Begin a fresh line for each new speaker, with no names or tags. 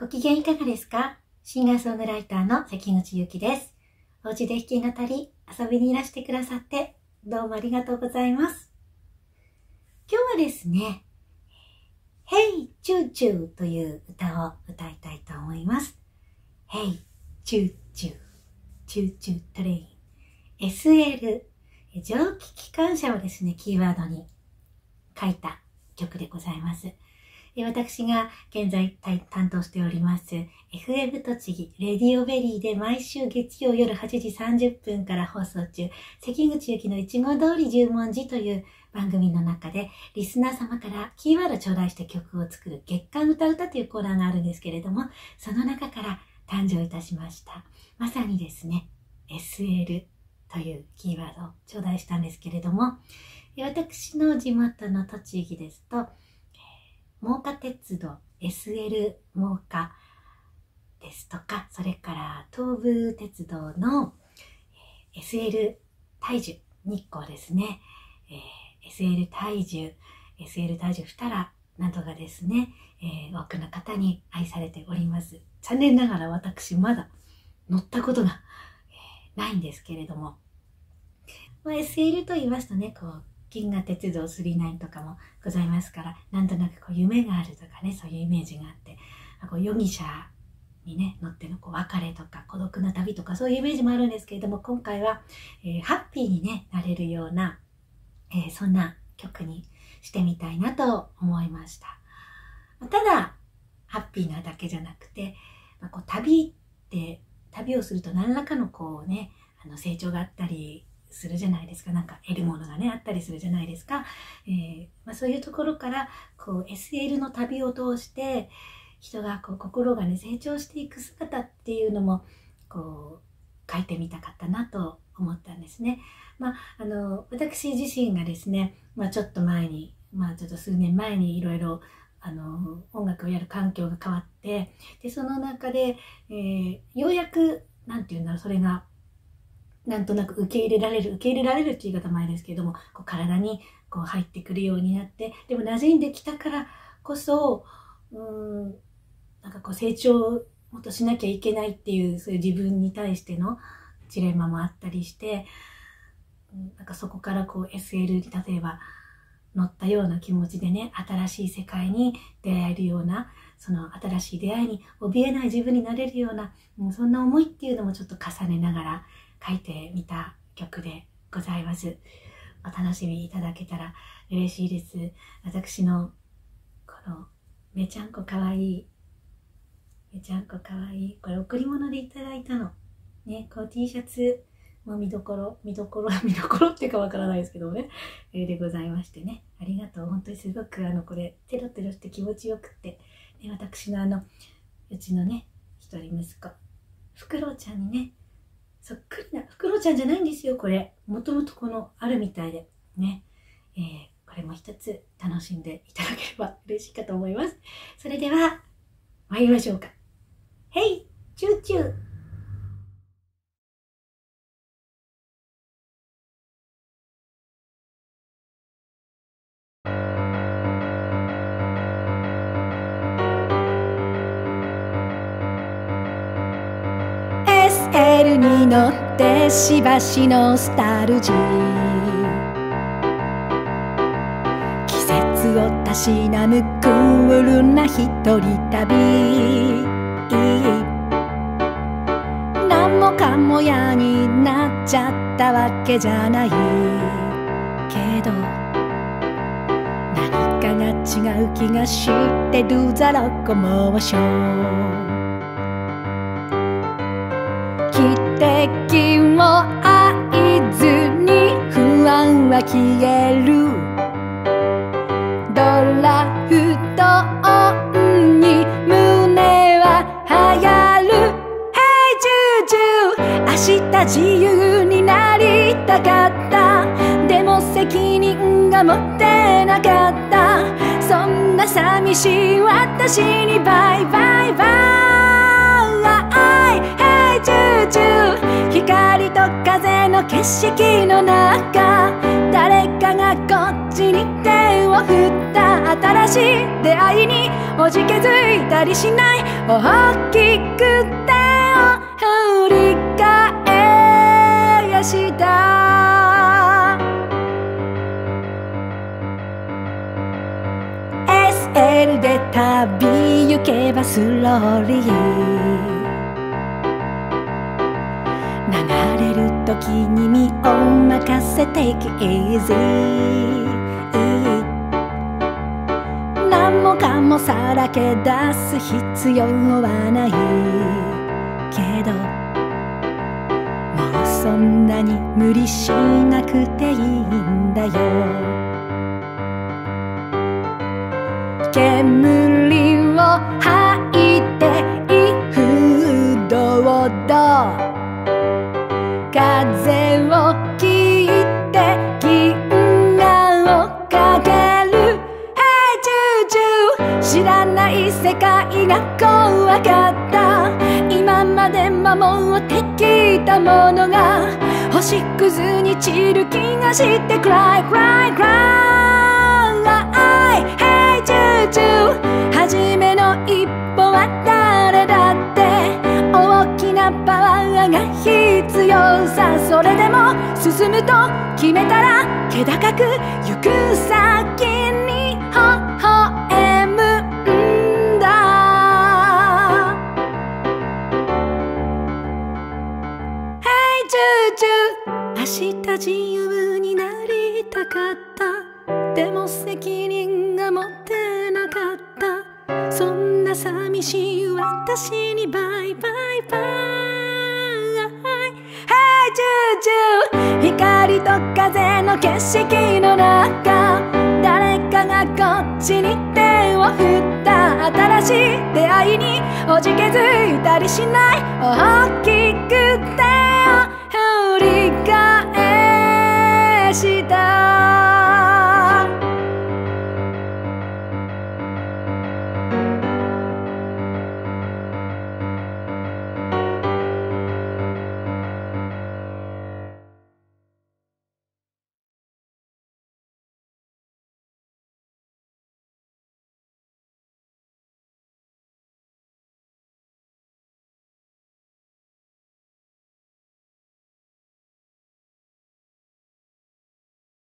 ご機嫌いかがですか？シンガーソングライターの関口ゆきです。お家で弾き語り、遊びにいらしてくださって、どうもありがとうございます。今日はですね、Hey チューチューという歌を歌いたいと思います。Hey Choo Choo、Choo Choo Train、SL、蒸気機関車をですね、キーワードに書いた曲でございます。で私が現在担当しております FM 栃木レディオベリーで毎週月曜夜8時30分から放送中関口ゆきのいちご通り十文字という番組の中でリスナー様からキーワード頂戴して曲を作る月間歌歌というコーナーがあるんですけれどもその中から誕生いたしました。まさにですね SL というキーワードを頂戴したんですけれども私の地元の栃木ですと真岡鉄道 SL 真岡ですとか、それから東武鉄道の SL 大樹日光ですね。え、SL 大樹、SL 大樹二らなどがですね、えー、多くの方に愛されております。残念ながら私まだ乗ったことが、ないんですけれども、まあ、SL と言いますとね、こう、銀河鉄道999とかもございますから、なんとなくこう夢があるとかね、そういうイメージがあって、こう容疑者にね、乗ってのこう別れとか孤独な旅とかそういうイメージもあるんですけれども、今回は、えー、ハッピーにね、なれるような、えー、そんな曲にしてみたいなと思いました。ただ、ハッピーなだけじゃなくて、まあ、こう旅って、旅をすると何らかのこうね、あの成長があったり、するじゃないですか。なんか得るものがね、あったりするじゃないですか。えー、まあ、そういうところから、こう SL の旅を通して、人がこう心がね、成長していく姿っていうのも、こう、書いてみたかったなと思ったんですね。まあ、あの、私自身がですね、まあちょっと前に、まあちょっと数年前にいろいろあの、音楽をやる環境が変わって、で、その中で、えー、ようやく、なんていうんだろう、それがなんとなく受け入れられる、受け入れられるっていう言い方前ですけれども、こう体にこう入ってくるようになって、でも馴染んできたからこそ、うん、なんかこう成長もっとしなきゃいけないっていう、そういう自分に対してのジレンマもあったりして、なんかそこからこう SL に例えば乗ったような気持ちでね、新しい世界に出会えるような、その新しい出会いに怯えない自分になれるような、そんな思いっていうのもちょっと重ねながら書いてみた曲でございます。お楽しみいただけたら嬉しいです。私のこのめちゃんこかわいい、めちゃんこかわいい、これ贈り物でいただいたの。ね、こう T シャツも見どころ、見どころ、見どころっていうかわからないですけどね、えー、でございましてね。ありがとう。本当にすごくあの、これ、テロテロして気持ちよくって、ね、私のあの、うちのね、一人息子、フクロウちゃんにね、そっくりな、フクロちゃんじゃないんですよ、これ。もともとこの、あるみたいで。ね。えー、これも一つ楽しんでいただければ嬉しいかと思います。それでは、参りましょうか。へいチューチュー
SL に乗ってしばしのスタルジー。季節をたしなむクールな一人旅。何もかも嫌になっちゃったわけじゃない。けど何かが違う気がしてるザロコモーション敵を合図に不安は消える。ドラフトオンに胸は流行る。Hey ジュージュー明日自由になりたかった。でも責任が持てなかった。そんな寂しい私にバイバイバイ。景色の中誰かがこっちに手を振った新しい出会いにおじけづいたりしない。大きく手を振り返した「SL で旅行けばスローリー」時に身を任せ Take easy 何もかもさらけ出す必要はないけどもうそんなに無理しなくていいんだよ。煙を吐ない世界が怖かった。今まで守ってきたものが星屑に散る気がして Cry cry cry Hey ジュージュー初めの一歩は誰だって大きなパワーが必要さ。それでも進むと決めたら気高く行く先寂しい私にバイバイバイ Hey ジュージュ光と風の景色の中誰かがこっちに手を振った。新しい出会いにおじけづいたりしない。大きく手を振り返した。